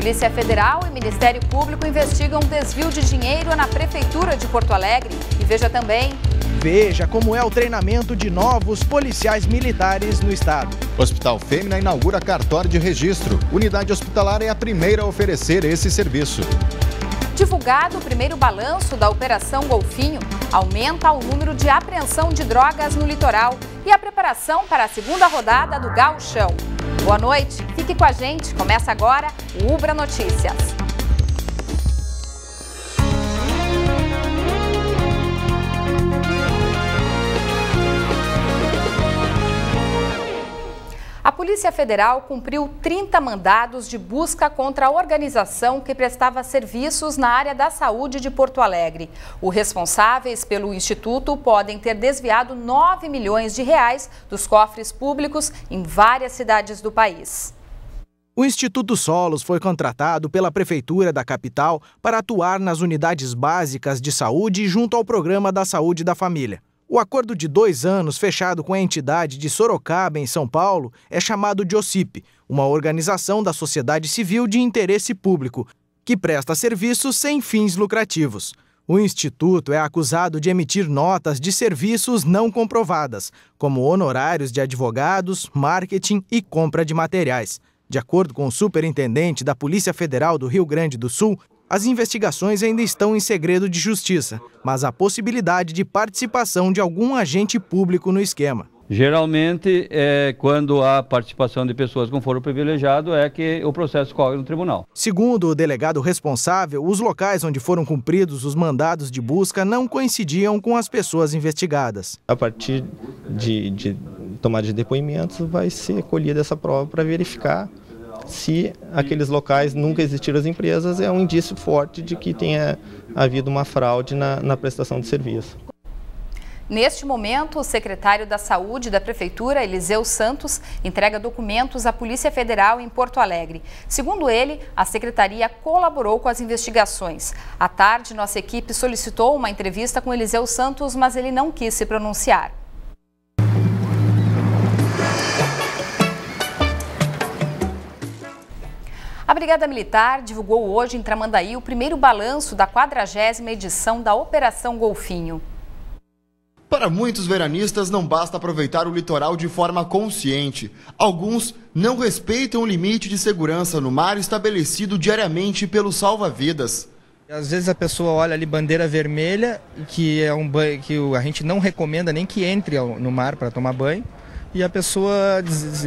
Polícia Federal e Ministério Público investigam desvio de dinheiro na Prefeitura de Porto Alegre. E veja também. Veja como é o treinamento de novos policiais militares no estado. Hospital Fêmea inaugura cartório de registro. Unidade hospitalar é a primeira a oferecer esse serviço. Divulgado o primeiro balanço da Operação Golfinho, aumenta o número de apreensão de drogas no litoral e a preparação para a segunda rodada do Gauchão. Boa noite, fique com a gente. Começa agora o Ubra Notícias. Polícia Federal cumpriu 30 mandados de busca contra a organização que prestava serviços na área da saúde de Porto Alegre. Os responsáveis pelo instituto podem ter desviado 9 milhões de reais dos cofres públicos em várias cidades do país. O Instituto Solos foi contratado pela Prefeitura da capital para atuar nas unidades básicas de saúde junto ao Programa da Saúde da Família. O acordo de dois anos fechado com a entidade de Sorocaba, em São Paulo, é chamado de OCIP, uma organização da sociedade civil de interesse público, que presta serviços sem fins lucrativos. O Instituto é acusado de emitir notas de serviços não comprovadas, como honorários de advogados, marketing e compra de materiais. De acordo com o superintendente da Polícia Federal do Rio Grande do Sul, as investigações ainda estão em segredo de justiça, mas há possibilidade de participação de algum agente público no esquema. Geralmente, é, quando há participação de pessoas com foro privilegiado, é que o processo corre no tribunal. Segundo o delegado responsável, os locais onde foram cumpridos os mandados de busca não coincidiam com as pessoas investigadas. A partir de, de tomada de depoimentos, vai ser colhida essa prova para verificar se aqueles locais nunca existiram as empresas, é um indício forte de que tenha havido uma fraude na, na prestação de serviço. Neste momento, o secretário da Saúde da Prefeitura, Eliseu Santos, entrega documentos à Polícia Federal em Porto Alegre. Segundo ele, a secretaria colaborou com as investigações. À tarde, nossa equipe solicitou uma entrevista com Eliseu Santos, mas ele não quis se pronunciar. Brigada Militar divulgou hoje em Tramandaí o primeiro balanço da 40ª edição da Operação Golfinho. Para muitos veranistas, não basta aproveitar o litoral de forma consciente. Alguns não respeitam o limite de segurança no mar estabelecido diariamente pelo salva-vidas. Às vezes a pessoa olha ali bandeira vermelha, que é um banho que a gente não recomenda nem que entre no mar para tomar banho e a pessoa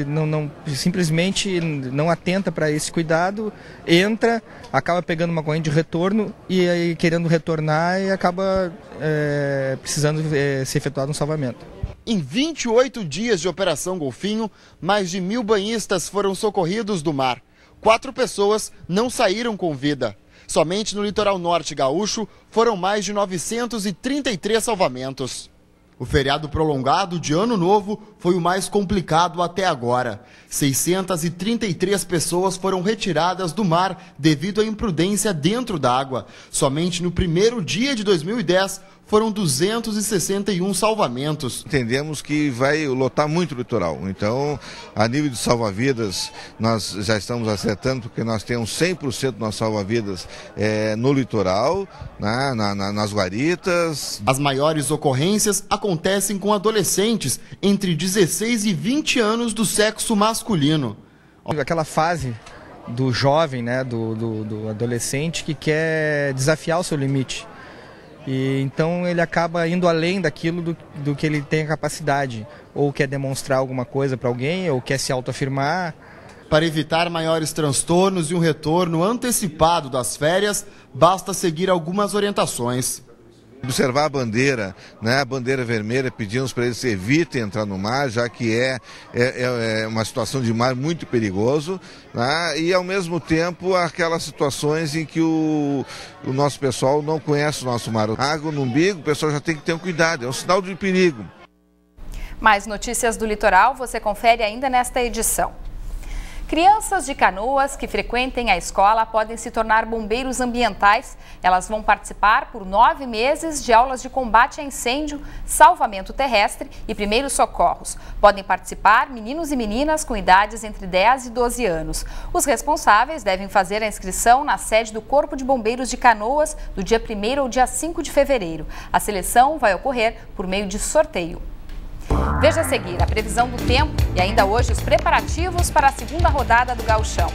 não, não simplesmente não atenta para esse cuidado, entra, acaba pegando uma corrente de retorno e aí querendo retornar e acaba é, precisando é, ser efetuado um salvamento. Em 28 dias de Operação Golfinho, mais de mil banhistas foram socorridos do mar. Quatro pessoas não saíram com vida. Somente no litoral norte gaúcho foram mais de 933 salvamentos. O feriado prolongado de Ano Novo foi o mais complicado até agora. 633 pessoas foram retiradas do mar devido à imprudência dentro da água. Somente no primeiro dia de 2010 foram 261 salvamentos. Entendemos que vai lotar muito o litoral. Então, a nível de salva-vidas, nós já estamos acertando, porque nós temos 100% dos nossos salva-vidas é, no litoral, né, na, na, nas guaritas. As maiores ocorrências acontecem com adolescentes entre 16 e 20 anos do sexo masculino. Aquela fase do jovem, né, do, do, do adolescente que quer desafiar o seu limite e então ele acaba indo além daquilo do, do que ele tem a capacidade, ou quer demonstrar alguma coisa para alguém, ou quer se autoafirmar. Para evitar maiores transtornos e um retorno antecipado das férias, basta seguir algumas orientações observar a bandeira, né, a bandeira vermelha, pedimos para eles evitem entrar no mar, já que é, é, é, é uma situação de mar muito perigoso, né, e ao mesmo tempo aquelas situações em que o, o nosso pessoal não conhece o nosso mar. Água no umbigo, o pessoal já tem que ter um cuidado, é um sinal de perigo. Mais notícias do litoral você confere ainda nesta edição. Crianças de canoas que frequentem a escola podem se tornar bombeiros ambientais. Elas vão participar por nove meses de aulas de combate a incêndio, salvamento terrestre e primeiros socorros. Podem participar meninos e meninas com idades entre 10 e 12 anos. Os responsáveis devem fazer a inscrição na sede do Corpo de Bombeiros de Canoas do dia 1 ao dia 5 de fevereiro. A seleção vai ocorrer por meio de sorteio. Veja a seguir a previsão do tempo e ainda hoje os preparativos para a segunda rodada do Gauchão.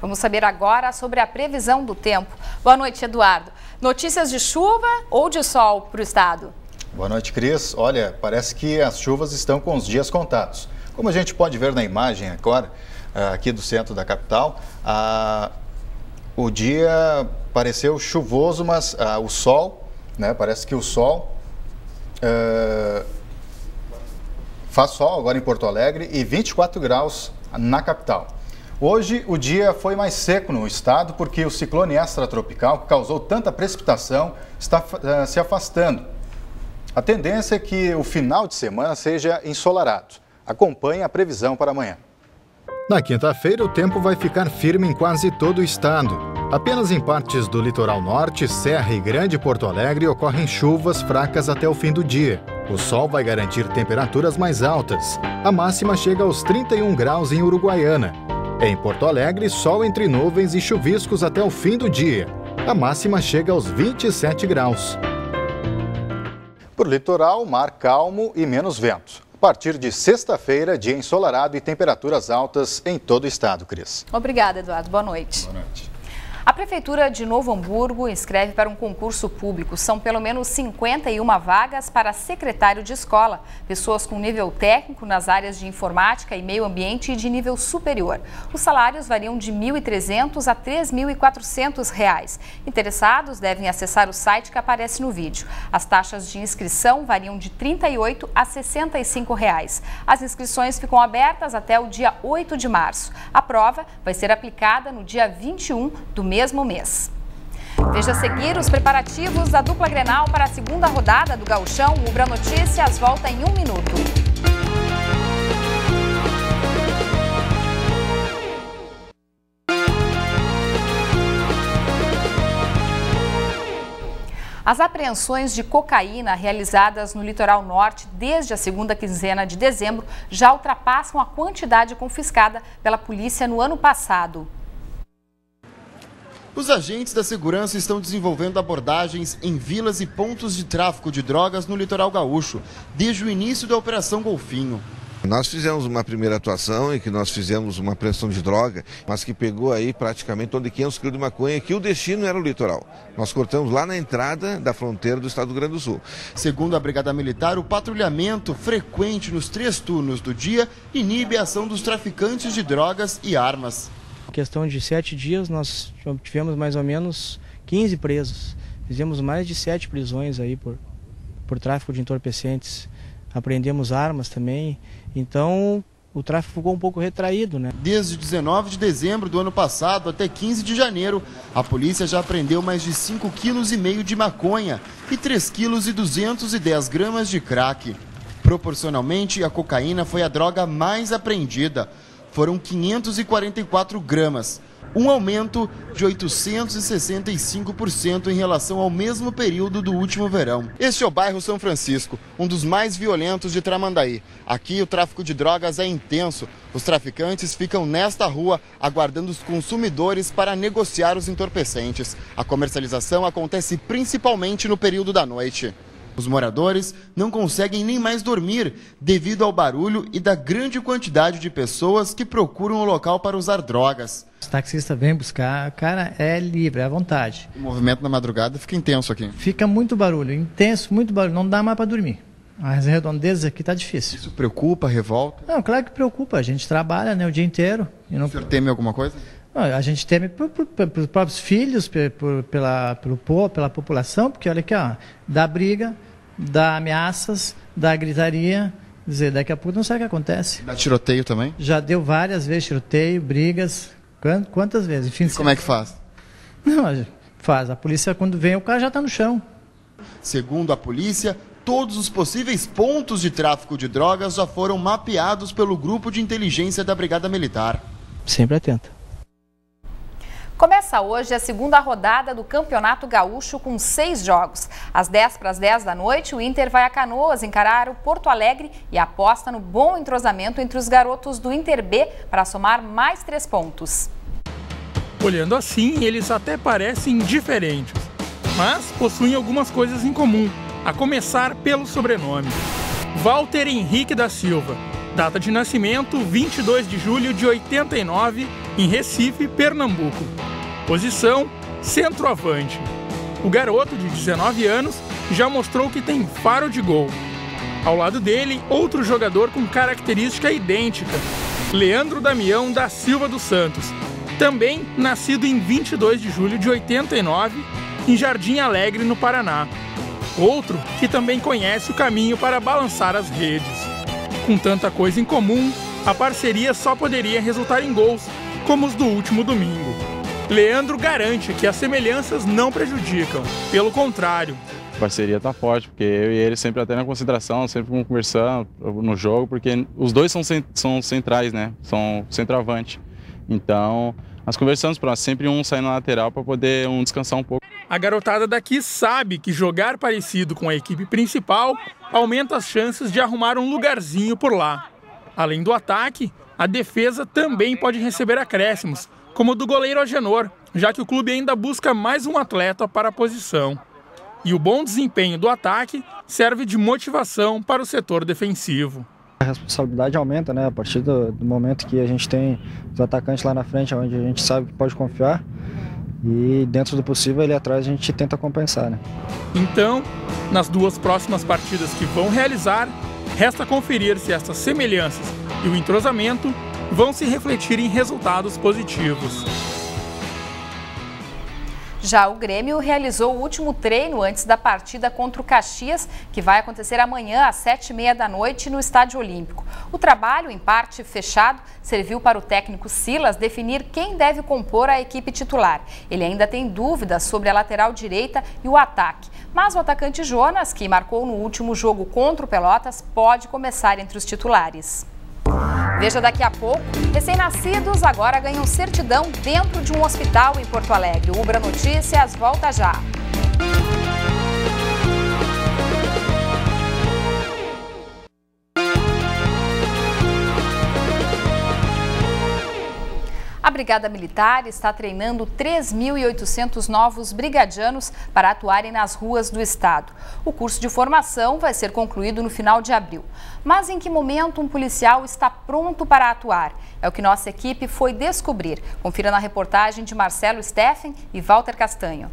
Vamos saber agora sobre a previsão do tempo. Boa noite, Eduardo. Notícias de chuva ou de sol para o estado? Boa noite, Cris. Olha, parece que as chuvas estão com os dias contados. Como a gente pode ver na imagem agora, aqui do centro da capital. Ah, o dia pareceu chuvoso, mas ah, o sol, né, parece que o sol faz sol agora em Porto Alegre e 24 graus na capital. Hoje o dia foi mais seco no estado porque o ciclone extratropical que causou tanta precipitação está uh, se afastando. A tendência é que o final de semana seja ensolarado. Acompanhe a previsão para amanhã. Na quinta-feira, o tempo vai ficar firme em quase todo o estado. Apenas em partes do litoral norte, Serra e Grande Porto Alegre ocorrem chuvas fracas até o fim do dia. O sol vai garantir temperaturas mais altas. A máxima chega aos 31 graus em Uruguaiana. Em Porto Alegre, sol entre nuvens e chuviscos até o fim do dia. A máxima chega aos 27 graus. Por litoral, mar calmo e menos vento partir de sexta-feira, dia ensolarado e temperaturas altas em todo o estado, Cris. Obrigada, Eduardo. Boa noite. Boa noite. A Prefeitura de Novo Hamburgo inscreve para um concurso público. São pelo menos 51 vagas para secretário de escola, pessoas com nível técnico nas áreas de informática e meio ambiente e de nível superior. Os salários variam de R$ 1.300 a R$ 3.400. Interessados devem acessar o site que aparece no vídeo. As taxas de inscrição variam de R$ 38 a 65 reais. As inscrições ficam abertas até o dia 8 de março. A prova vai ser aplicada no dia 21 do mesmo mês. Veja a seguir os preparativos da dupla Grenal para a segunda rodada do Gauchão. O Ubra Notícias volta em um minuto. As apreensões de cocaína realizadas no litoral norte desde a segunda quinzena de dezembro já ultrapassam a quantidade confiscada pela polícia no ano passado. Os agentes da segurança estão desenvolvendo abordagens em vilas e pontos de tráfico de drogas no litoral gaúcho, desde o início da Operação Golfinho. Nós fizemos uma primeira atuação em que nós fizemos uma apreensão de droga, mas que pegou aí praticamente onde 500 quilos de maconha, que o destino era o litoral. Nós cortamos lá na entrada da fronteira do estado do Rio Grande do Sul. Segundo a Brigada Militar, o patrulhamento frequente nos três turnos do dia inibe a ação dos traficantes de drogas e armas questão de sete dias, nós tivemos mais ou menos 15 presos. Fizemos mais de sete prisões aí por, por tráfico de entorpecentes. Apreendemos armas também. Então, o tráfico ficou um pouco retraído, né? Desde 19 de dezembro do ano passado até 15 de janeiro, a polícia já apreendeu mais de 5,5 kg de maconha e 3,210 kg gramas de crack. Proporcionalmente, a cocaína foi a droga mais apreendida foram 544 gramas, um aumento de 865% em relação ao mesmo período do último verão. Este é o bairro São Francisco, um dos mais violentos de Tramandaí. Aqui o tráfico de drogas é intenso. Os traficantes ficam nesta rua aguardando os consumidores para negociar os entorpecentes. A comercialização acontece principalmente no período da noite. Os moradores não conseguem nem mais dormir devido ao barulho e da grande quantidade de pessoas que procuram o local para usar drogas. Os taxistas vêm buscar, cara, é livre, é à vontade. O movimento na madrugada fica intenso aqui. Fica muito barulho, intenso, muito barulho, não dá mais para dormir. As redondezas aqui tá difícil. Isso preocupa, revolta? Não, claro que preocupa. A gente trabalha né, o dia inteiro. E não... O senhor teme alguma coisa? A gente teme pelos próprios filhos, por, pela, pelo povo, pela população, porque olha aqui, ó, dá briga, dá ameaças, dá gritaria. Quer dizer, daqui a pouco não sabe o que acontece. Dá tiroteio também? Já deu várias vezes tiroteio, brigas. Quantas vezes? Enfim, como é que faz? Não, Faz. A polícia, quando vem, o cara já está no chão. Segundo a polícia, todos os possíveis pontos de tráfico de drogas já foram mapeados pelo grupo de inteligência da Brigada Militar. Sempre atenta. Começa hoje a segunda rodada do Campeonato Gaúcho com seis jogos. Às 10 para as 10 da noite, o Inter vai a Canoas encarar o Porto Alegre e aposta no bom entrosamento entre os garotos do Inter B para somar mais três pontos. Olhando assim, eles até parecem diferentes, mas possuem algumas coisas em comum, a começar pelo sobrenome. Walter Henrique da Silva, data de nascimento 22 de julho de 89, em Recife, Pernambuco. Posição: centroavante. O garoto de 19 anos já mostrou que tem faro de gol. Ao lado dele, outro jogador com característica idêntica, Leandro Damião da Silva dos Santos, também nascido em 22 de julho de 89, em Jardim Alegre, no Paraná. Outro que também conhece o caminho para balançar as redes. Com tanta coisa em comum, a parceria só poderia resultar em gols, como os do último domingo. Leandro garante que as semelhanças não prejudicam, pelo contrário. A parceria tá forte, porque eu e ele sempre até na concentração, sempre conversando no jogo, porque os dois são, são centrais, né? São centroavante. Então, nós conversamos para sempre um sair na lateral para poder um descansar um pouco. A garotada daqui sabe que jogar parecido com a equipe principal aumenta as chances de arrumar um lugarzinho por lá. Além do ataque, a defesa também pode receber acréscimos, como o do goleiro Agenor, já que o clube ainda busca mais um atleta para a posição. E o bom desempenho do ataque serve de motivação para o setor defensivo. A responsabilidade aumenta, né? A partir do, do, momento que a gente tem os atacantes lá na frente, onde a gente sabe que pode confiar. E dentro do possível, ali atrás, a gente tenta compensar, né? Então, nas duas próximas partidas que vão realizar, resta conferir se essas semelhanças e o entrosamento vão se refletir em resultados positivos. Já o Grêmio realizou o último treino antes da partida contra o Caxias, que vai acontecer amanhã às sete e meia da noite no Estádio Olímpico. O trabalho, em parte fechado, serviu para o técnico Silas definir quem deve compor a equipe titular. Ele ainda tem dúvidas sobre a lateral direita e o ataque. Mas o atacante Jonas, que marcou no último jogo contra o Pelotas, pode começar entre os titulares. Veja daqui a pouco, recém-nascidos agora ganham certidão dentro de um hospital em Porto Alegre. Ubra Notícias volta já. A Brigada Militar está treinando 3.800 novos brigadianos para atuarem nas ruas do estado. O curso de formação vai ser concluído no final de abril. Mas em que momento um policial está pronto para atuar? É o que nossa equipe foi descobrir. Confira na reportagem de Marcelo Steffen e Walter Castanho.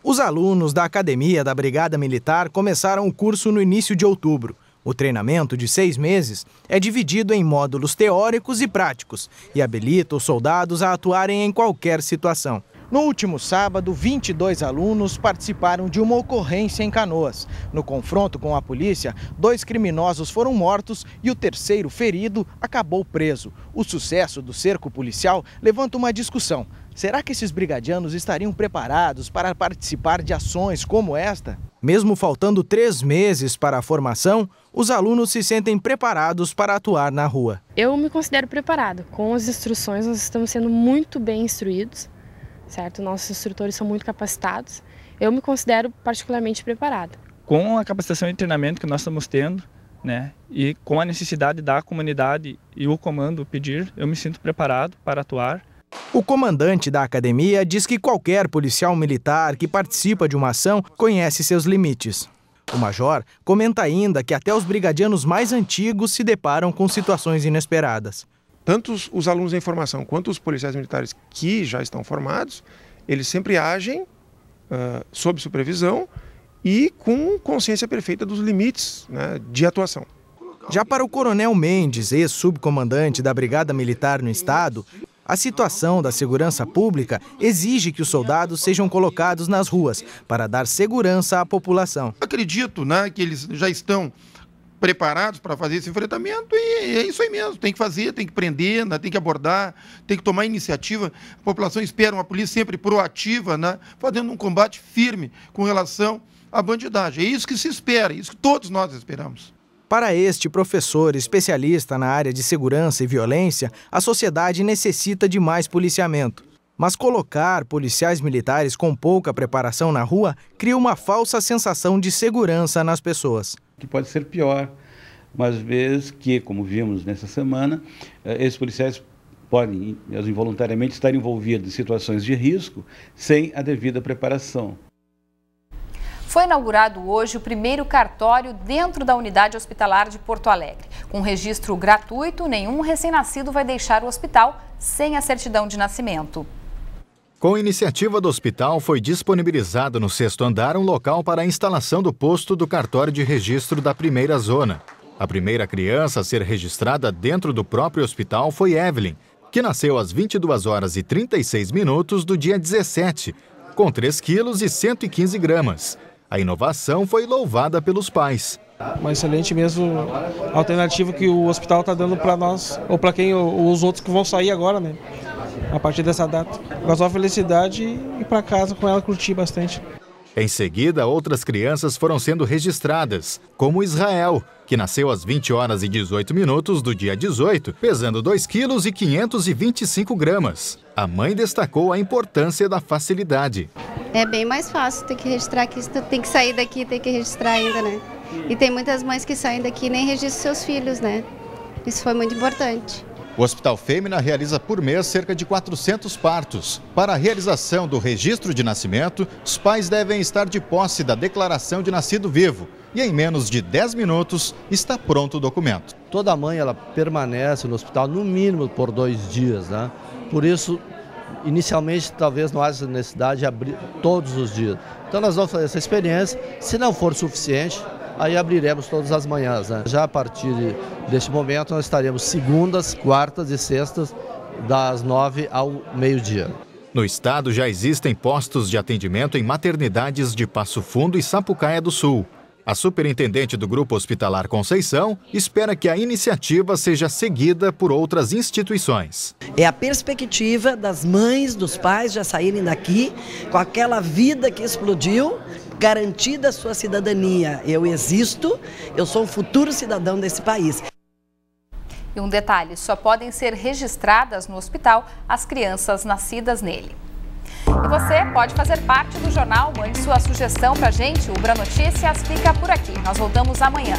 Os alunos da Academia da Brigada Militar começaram o curso no início de outubro. O treinamento de seis meses é dividido em módulos teóricos e práticos e habilita os soldados a atuarem em qualquer situação. No último sábado, 22 alunos participaram de uma ocorrência em Canoas. No confronto com a polícia, dois criminosos foram mortos e o terceiro, ferido, acabou preso. O sucesso do cerco policial levanta uma discussão. Será que esses brigadianos estariam preparados para participar de ações como esta? Mesmo faltando três meses para a formação, os alunos se sentem preparados para atuar na rua. Eu me considero preparado. Com as instruções, nós estamos sendo muito bem instruídos certo? Nossos instrutores são muito capacitados. Eu me considero particularmente preparado. Com a capacitação e treinamento que nós estamos tendo, né, e com a necessidade da comunidade e o comando pedir, eu me sinto preparado para atuar. O comandante da academia diz que qualquer policial militar que participa de uma ação conhece seus limites. O major comenta ainda que até os brigadianos mais antigos se deparam com situações inesperadas tanto os, os alunos em formação quanto os policiais militares que já estão formados, eles sempre agem uh, sob supervisão e com consciência perfeita dos limites né, de atuação. Já para o Coronel Mendes, ex-subcomandante da Brigada Militar no Estado, a situação da segurança pública exige que os soldados sejam colocados nas ruas para dar segurança à população. Acredito né, que eles já estão preparados para fazer esse enfrentamento e é isso aí mesmo. Tem que fazer, tem que prender, né? tem que abordar, tem que tomar iniciativa. A população espera uma polícia sempre proativa, né? fazendo um combate firme com relação à bandidagem. É isso que se espera, é isso que todos nós esperamos. Para este professor especialista na área de segurança e violência, a sociedade necessita de mais policiamento. Mas colocar policiais militares com pouca preparação na rua cria uma falsa sensação de segurança nas pessoas. Que pode ser pior, mas vezes que, como vimos nessa semana, eh, esses policiais podem, involuntariamente, estar envolvidos em situações de risco sem a devida preparação. Foi inaugurado hoje o primeiro cartório dentro da unidade hospitalar de Porto Alegre. Com registro gratuito, nenhum recém-nascido vai deixar o hospital sem a certidão de nascimento. Com iniciativa do hospital, foi disponibilizado no sexto andar um local para a instalação do posto do cartório de registro da primeira zona. A primeira criança a ser registrada dentro do próprio hospital foi Evelyn, que nasceu às 22 horas e 36 minutos do dia 17, com 3 quilos e 115 gramas. A inovação foi louvada pelos pais. Uma excelente mesmo alternativa que o hospital está dando para nós, ou para quem os outros que vão sair agora, né? A partir dessa data. Com a sua felicidade e ir para casa com ela curtir bastante. Em seguida, outras crianças foram sendo registradas, como Israel, que nasceu às 20 horas e 18 minutos do dia 18, pesando 2 quilos e 525 gramas. A mãe destacou a importância da facilidade. É bem mais fácil ter que registrar aqui, tu tem que sair daqui e ter que registrar ainda, né? E tem muitas mães que saem daqui e nem registram seus filhos, né? Isso foi muito importante. O Hospital Fêmea realiza por mês cerca de 400 partos. Para a realização do registro de nascimento, os pais devem estar de posse da declaração de nascido vivo. E em menos de 10 minutos está pronto o documento. Toda mãe ela permanece no hospital no mínimo por dois dias, né? Por isso, inicialmente talvez não haja necessidade de abrir todos os dias. Então nós vamos fazer essa experiência. Se não for suficiente, aí abriremos todas as manhãs. Né? Já a partir deste momento, nós estaremos segundas, quartas e sextas, das nove ao meio-dia. No estado já existem postos de atendimento em maternidades de Passo Fundo e Sapucaia do Sul. A superintendente do Grupo Hospitalar Conceição espera que a iniciativa seja seguida por outras instituições. É a perspectiva das mães, dos pais já saírem daqui com aquela vida que explodiu garantida a sua cidadania. Eu existo, eu sou um futuro cidadão desse país. E um detalhe: só podem ser registradas no hospital as crianças nascidas nele. E você pode fazer parte do jornal, mande sua sugestão para a gente. O Bra Notícias fica por aqui. Nós voltamos amanhã.